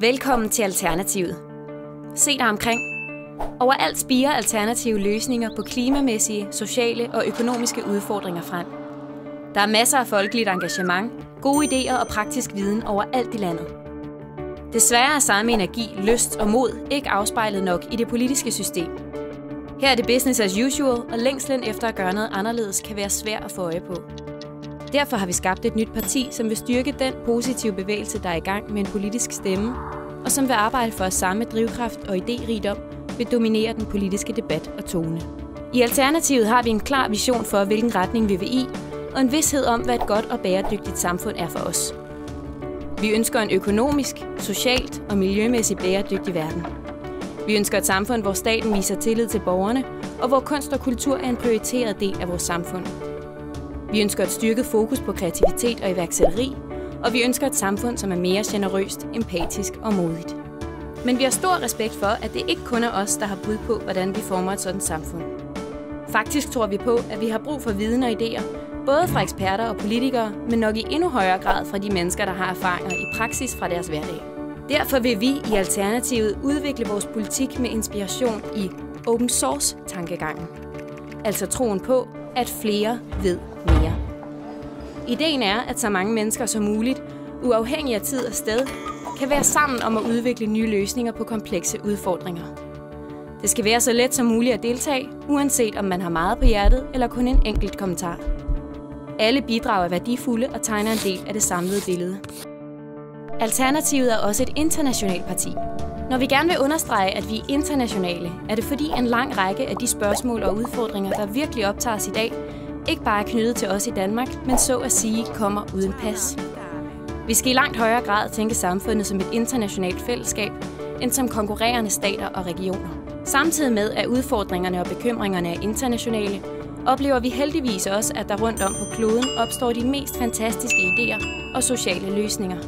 Velkommen til Alternativet. Se dig omkring. Overalt spiger alternative løsninger på klimamæssige, sociale og økonomiske udfordringer frem. Der er masser af folkeligt engagement, gode idéer og praktisk viden overalt i landet. Desværre er samme energi, lyst og mod ikke afspejlet nok i det politiske system. Her er det business as usual, og længslen efter at gøre noget anderledes kan være svær at få øje på. Derfor har vi skabt et nyt parti, som vil styrke den positive bevægelse, der er i gang med en politisk stemme, og som vil arbejde for, at samme drivkraft og idérigdom vil dominere den politiske debat og tone. I Alternativet har vi en klar vision for, hvilken retning vi vil i, og en vidshed om, hvad et godt og bæredygtigt samfund er for os. Vi ønsker en økonomisk, socialt og miljømæssigt bæredygtig verden. Vi ønsker et samfund, hvor staten viser tillid til borgerne, og hvor kunst og kultur er en prioriteret del af vores samfund. Vi ønsker et styrket fokus på kreativitet og iværksætteri, og vi ønsker et samfund, som er mere generøst, empatisk og modigt. Men vi har stor respekt for, at det ikke kun er os, der har bud på, hvordan vi former et sådan samfund. Faktisk tror vi på, at vi har brug for viden og idéer, både fra eksperter og politikere, men nok i endnu højere grad fra de mennesker, der har erfaringer i praksis fra deres hverdag. Derfor vil vi i Alternativet udvikle vores politik med inspiration i open source-tankegangen. Altså troen på, at flere ved. Ideen er, at så mange mennesker som muligt, uafhængig af tid og sted, kan være sammen om at udvikle nye løsninger på komplekse udfordringer. Det skal være så let som muligt at deltage, uanset om man har meget på hjertet eller kun en enkelt kommentar. Alle bidrag er værdifulde og tegner en del af det samlede billede. Alternativet er også et internationalt parti. Når vi gerne vil understrege, at vi er internationale, er det fordi en lang række af de spørgsmål og udfordringer, der virkelig optager os i dag, ikke bare er knyttet til os i Danmark, men så at sige kommer uden pas. Vi skal i langt højere grad tænke samfundet som et internationalt fællesskab, end som konkurrerende stater og regioner. Samtidig med, at udfordringerne og bekymringerne er internationale, oplever vi heldigvis også, at der rundt om på kloden opstår de mest fantastiske idéer og sociale løsninger.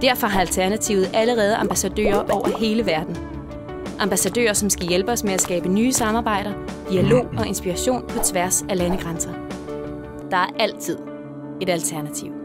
Derfor har Alternativet allerede ambassadører over hele verden. Ambassadører, som skal hjælpe os med at skabe nye samarbejder, dialog og inspiration på tværs af landegrænser. Der er altid et alternativ.